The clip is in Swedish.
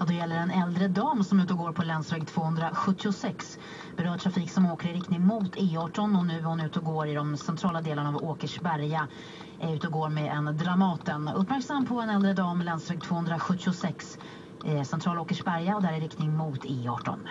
Ja, då gäller en äldre dam som är ute och går på länsväg 276. Berörd trafik som åker i riktning mot E18 och nu är hon ute och går i de centrala delarna av Åkersberga. Är ute och går med en Dramaten. Uppmärksam på en äldre dam, länsväg 276. Eh, central Åkersberga och där i riktning mot E18.